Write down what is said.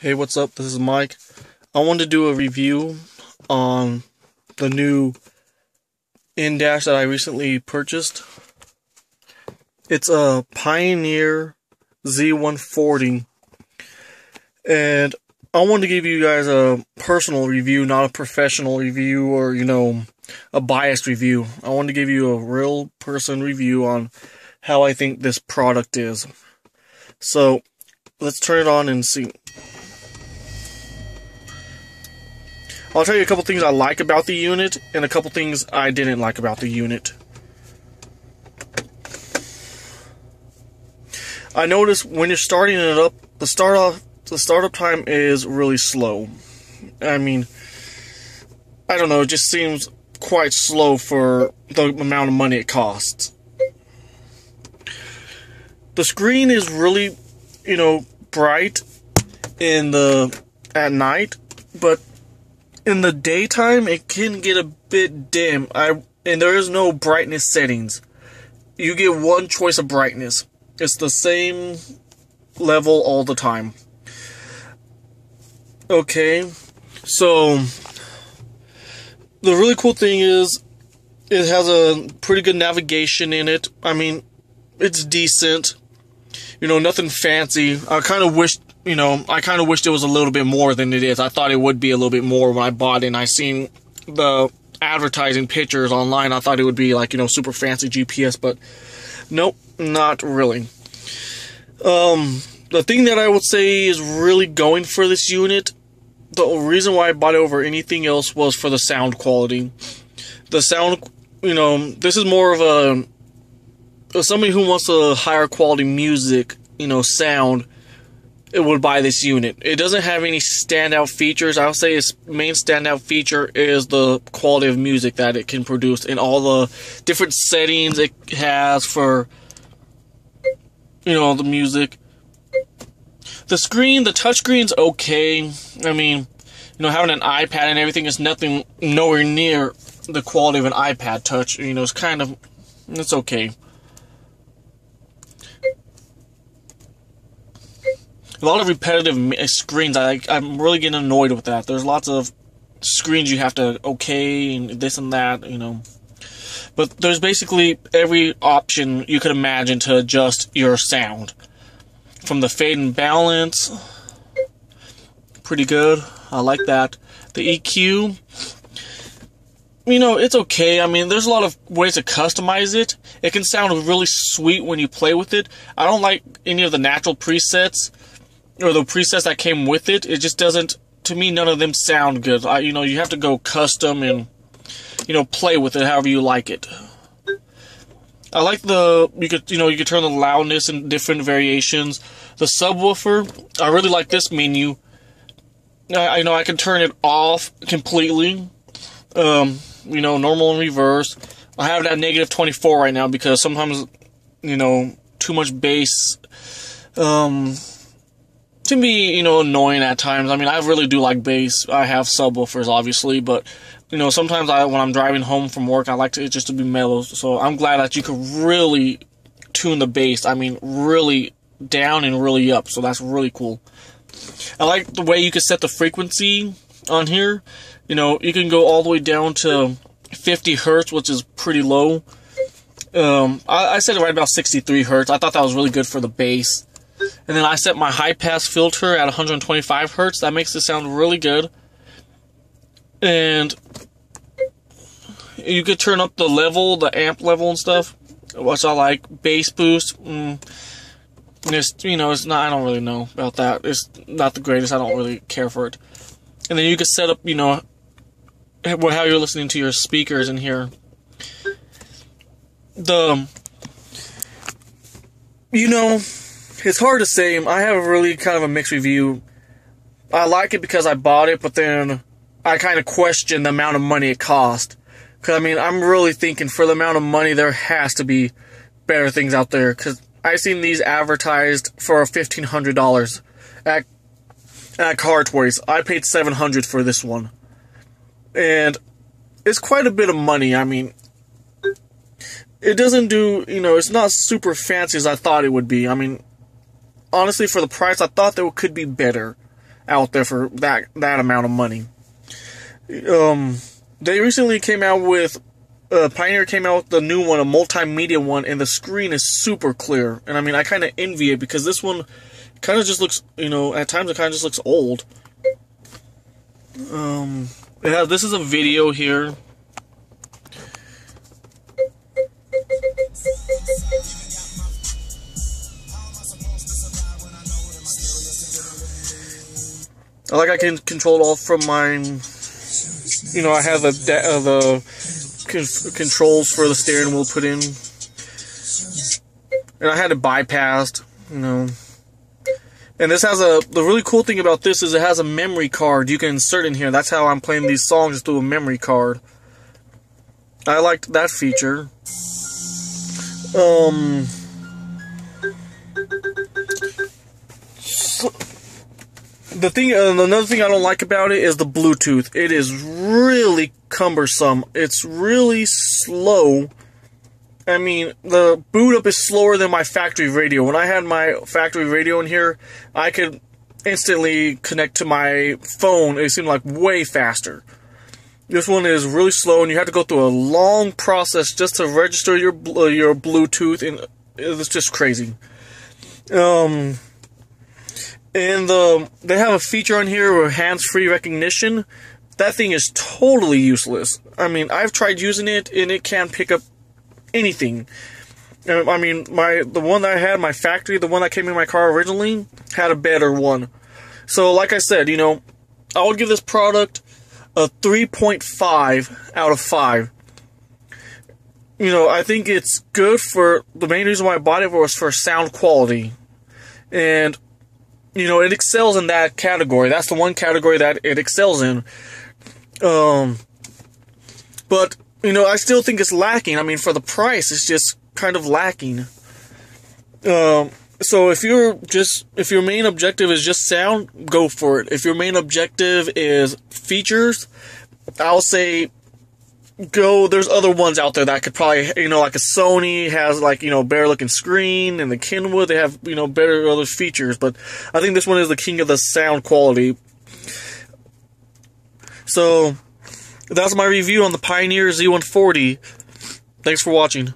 Hey, what's up? This is Mike. I wanted to do a review on the new in-dash that I recently purchased. It's a Pioneer Z140 and I wanted to give you guys a personal review, not a professional review or, you know, a biased review. I wanted to give you a real person review on how I think this product is. So, let's turn it on and see. I'll tell you a couple things I like about the unit and a couple things I didn't like about the unit. I noticed when you're starting it up, the start off, the startup time is really slow. I mean, I don't know, it just seems quite slow for the amount of money it costs. The screen is really, you know, bright in the at night, but in the daytime it can get a bit dim. I and there is no brightness settings. You get one choice of brightness. It's the same level all the time. Okay. So the really cool thing is it has a pretty good navigation in it. I mean, it's decent. You know, nothing fancy. I kind of wish you know, I kind of wished it was a little bit more than it is. I thought it would be a little bit more when I bought it and I seen the advertising pictures online. I thought it would be like, you know, super fancy GPS, but nope, not really. Um, the thing that I would say is really going for this unit, the reason why I bought it over anything else was for the sound quality. The sound, you know, this is more of a, somebody who wants a higher quality music, you know, sound it would buy this unit. It doesn't have any standout features. I would say its main standout feature is the quality of music that it can produce and all the different settings it has for you know the music. The screen, the touchscreen's okay. I mean, you know, having an iPad and everything is nothing nowhere near the quality of an iPad touch. You know, it's kind of it's okay. A lot of repetitive screens. I I'm really getting annoyed with that. There's lots of screens you have to okay and this and that, you know. But there's basically every option you could imagine to adjust your sound. From the fade and balance, pretty good. I like that. The EQ, you know, it's okay. I mean, there's a lot of ways to customize it. It can sound really sweet when you play with it. I don't like any of the natural presets or the presets that came with it, it just doesn't. To me, none of them sound good. I, you know, you have to go custom and you know play with it however you like it. I like the you could you know you could turn the loudness in different variations. The subwoofer, I really like this menu. I, I know I can turn it off completely. Um, you know, normal and reverse. I have that negative 24 right now because sometimes, you know, too much bass um, to be, you know, annoying at times. I mean, I really do like bass. I have subwoofers, obviously, but you know, sometimes I, when I'm driving home from work, I like to, it just to be mellow. So I'm glad that you could really tune the bass. I mean, really down and really up. So that's really cool. I like the way you can set the frequency on here. You know, you can go all the way down to 50 hertz, which is pretty low. Um, I, I it right about 63 hertz. I thought that was really good for the bass. And then I set my high pass filter at 125 hertz. That makes it sound really good. And you could turn up the level, the amp level and stuff, What's I like. Bass boost. Mm, it's, you know, it's not, I don't really know about that. It's not the greatest. I don't really care for it. And then you could set up, you know, how you're listening to your speakers in here. The, you know, it's hard to say. I have a really kind of a mixed review. I like it because I bought it, but then I kind of question the amount of money it cost. Because, I mean, I'm really thinking for the amount of money, there has to be better things out there. Because I've seen these advertised for $1,500 at, at Car Toys. I paid 700 for this one. And it's quite a bit of money. I mean, it doesn't do, you know, it's not super fancy as I thought it would be. I mean, honestly, for the price, I thought there could be better. out there for that that amount of money. Um, they recently came out with uh, Pioneer came out with the new one, a multimedia one, and the screen is super clear. And I mean, I kind of envy it because this one kind of just looks, you know, at times it kind of just looks old. Um, this is a video here. I like I can control it all from my, you know, I have the uh, the con- controls for the steering wheel put in, and I had it bypassed, you know. And this has a the really cool thing about this is it has a memory card you can insert in here. That's how I'm playing these songs through a memory card. I liked that feature. Um. The thing, uh, another thing I don't like about it is the Bluetooth. It is really cumbersome. It's really slow. I mean, the boot up is slower than my factory radio. When I had my factory radio in here, I could instantly connect to my phone. It seemed like way faster. This one is really slow, and you have to go through a long process just to register your uh, your Bluetooth, and it's just crazy. Um, and the they have a feature on here with hands-free recognition. That thing is totally useless. I mean, I've tried using it, and it can't pick up anything. I mean, my the one that I had, my factory, the one that came in my car originally, had a better one. So, like I said, you know, I would give this product a 3.5 out of 5. You know, I think it's good for the main reason why I bought it was for sound quality. And, you know, it excels in that category. That's the one category that it excels in. Um, but, you know, I still think it's lacking. I mean, for the price, it's just kind of lacking. Um, so if you're just if your main objective is just sound, go for it. If your main objective is features, I'll say go there's other ones out there that could probably you know like a Sony has like you know better looking screen and the Kenwood they have you know better other features but I think this one is the king of the sound quality. So that's my review on the Pioneer Z140 thanks for watching